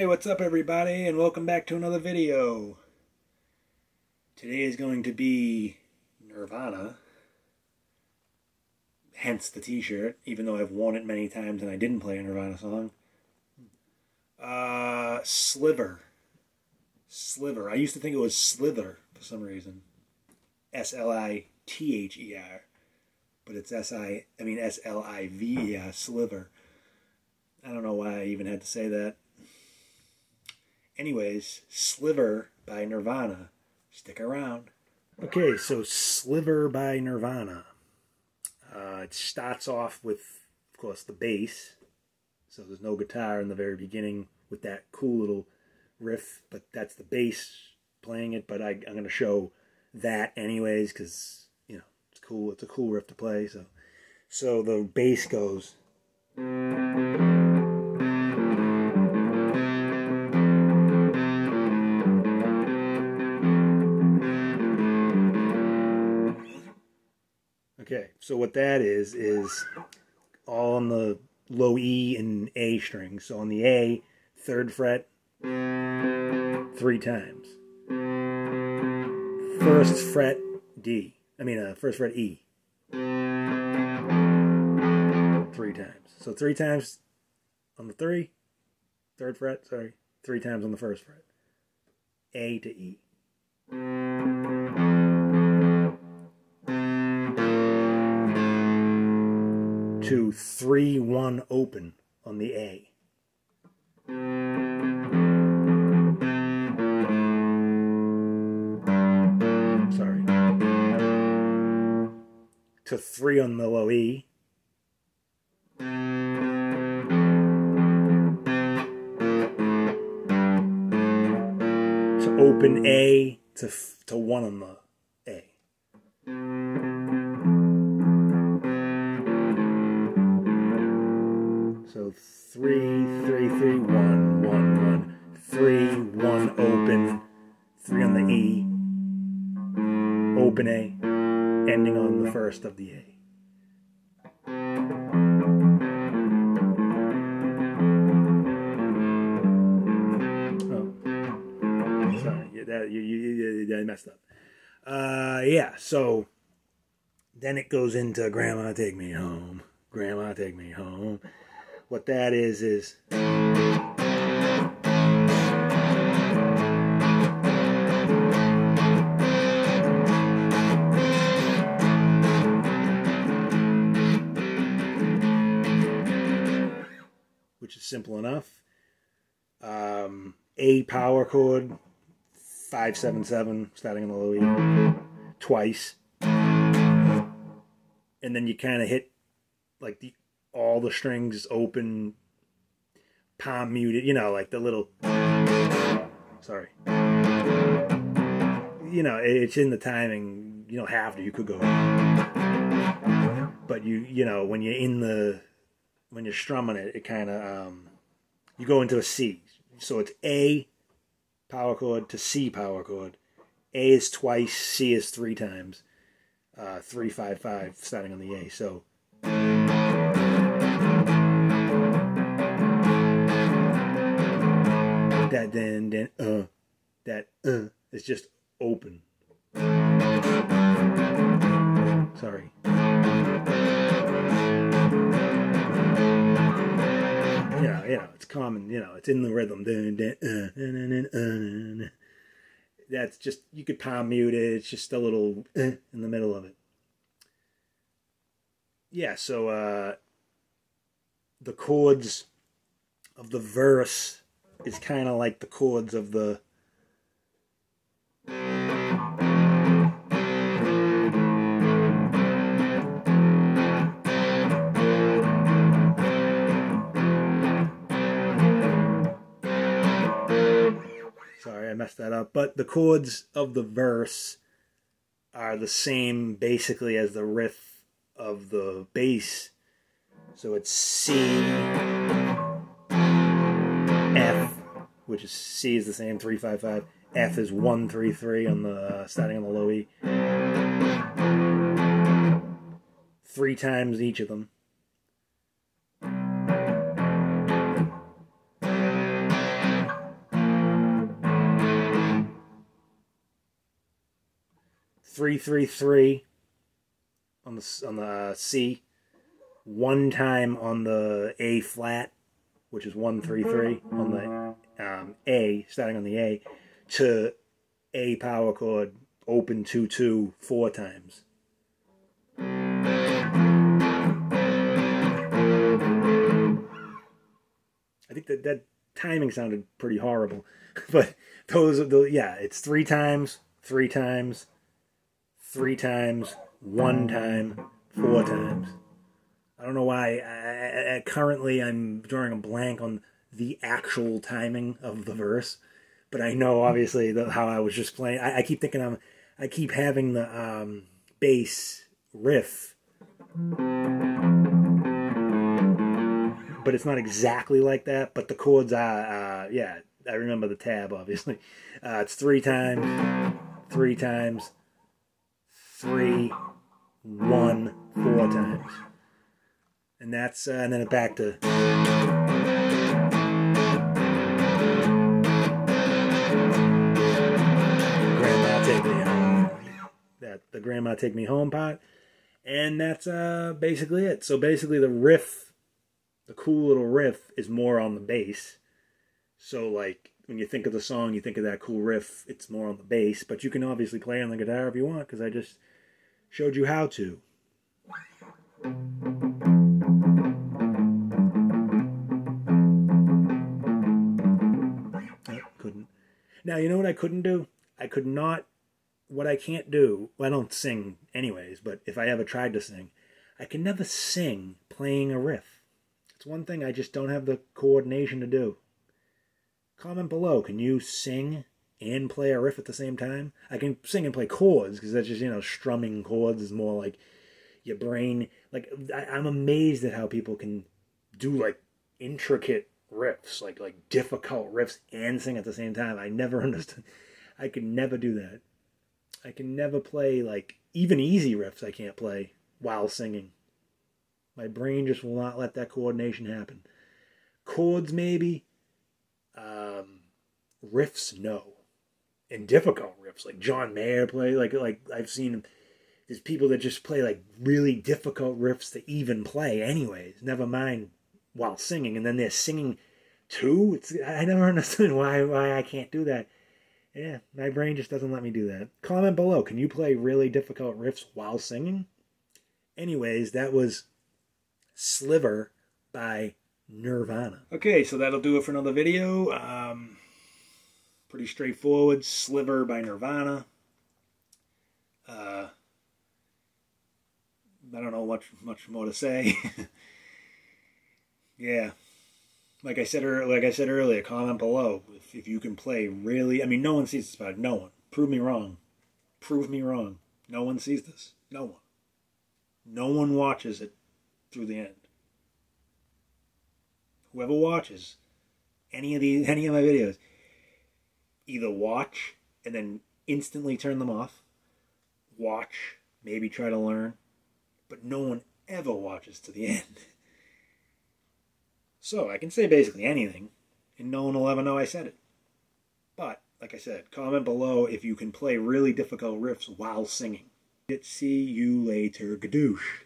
Hey, what's up everybody and welcome back to another video. Today is going to be Nirvana, hence the t-shirt, even though I've worn it many times and I didn't play a Nirvana song. Uh, Sliver. Sliver. I used to think it was Slither for some reason. S-L-I-T-H-E-R. But it's S-I, I mean S-L-I-V-E-R, Sliver. I don't know why I even had to say that. Anyways, Sliver by Nirvana. Stick around. Okay, so Sliver by Nirvana. Uh, it starts off with, of course, the bass. So there's no guitar in the very beginning with that cool little riff, but that's the bass playing it. But I, I'm going to show that anyways because you know it's cool. It's a cool riff to play. So, so the bass goes. So what that is is all on the low E and A strings. So on the A, third fret, three times. First fret D. I mean, uh, first fret E. Three times. So three times on the three, third fret, sorry. Three times on the first fret. A to E. To 3 1 open on the A. Sorry. To 3 on the low E. To open A to, to 1 on the three, one, one, one, three, one, open, three on the E, open A, ending on the first of the A. Oh, sorry, that I messed up. Uh, yeah, so then it goes into Grandma Take Me Home. Grandma Take Me Home what that is is which is simple enough. Um, a power chord 577 starting on the low E twice. And then you kind of hit like the all the strings open, palm muted, you know, like the little. Sorry. You know, it's in the timing. You don't have to. You could go. But you, you know, when you're in the, when you're strumming it, it kind of, um, you go into a C. So it's A power chord to C power chord. A is twice, C is three times. Uh, three, five, five, starting on the A. So. That then then uh that uh is just open. Sorry. Yeah you know it's common you know it's in the rhythm. That's just you could palm mute it it's just a little uh, in the middle of it. Yeah so uh the chords of the verse is kind of like the chords of the Sorry, I messed that up. But the chords of the verse are the same basically as the riff of the bass. So it's C F, which is C is the same three five five. F is one three three on the uh, starting on the low E. Three times each of them. Three three three on the on the uh, C, one time on the A flat, which is one three three on the um, A, starting on the A, to A power chord open two two four times. I think that that timing sounded pretty horrible, but those the yeah, it's three times, three times, three times, one time, four times. I don't know why. I, I, currently, I'm drawing a blank on the actual timing of the verse, but I know obviously the, how I was just playing. I, I keep thinking I'm, I keep having the um, bass riff but it's not exactly like that. But the chords are, uh, yeah, I remember the tab, obviously. Uh, it's three times, three times, three, one, four times. And that's, uh, and then back to. Grandma Take Me Home. That, the Grandma Take Me Home part. And that's uh, basically it. So basically, the riff the cool little riff is more on the bass. So like when you think of the song, you think of that cool riff. It's more on the bass, but you can obviously play on the guitar if you want because I just showed you how to. Now you know what I couldn't do? I could not. What I can't do. Well, I don't sing anyways, but if I ever tried to sing, I can never sing playing a riff. It's one thing I just don't have the coordination to do. Comment below, can you sing and play a riff at the same time? I can sing and play chords because that's just, you know, strumming chords is more like your brain. Like, I, I'm amazed at how people can do like intricate riffs, like like difficult riffs and sing at the same time. I never understood. I could never do that. I can never play like even easy riffs I can't play while singing. My brain just will not let that coordination happen. Chords, maybe. Um, riffs, no. And difficult riffs, like John Mayer play, like like I've seen. There's people that just play like really difficult riffs to even play, anyways. Never mind while singing, and then they're singing too. It's I never understood why why I can't do that. Yeah, my brain just doesn't let me do that. Comment below. Can you play really difficult riffs while singing? Anyways, that was Sliver by Nirvana. Okay, so that'll do it for another video. Um, pretty straightforward. Sliver by Nirvana. Uh, I don't know much much more to say. yeah, like I said, like I said earlier, comment below if, if you can play really. I mean, no one sees this part. No one. Prove me wrong. Prove me wrong. No one sees this. No one. No one watches it through the end. Whoever watches any of these any of my videos, either watch and then instantly turn them off, watch, maybe try to learn, but no one ever watches to the end. So I can say basically anything, and no one will ever know I said it. But, like I said, comment below if you can play really difficult riffs while singing. See you later, gadoosh.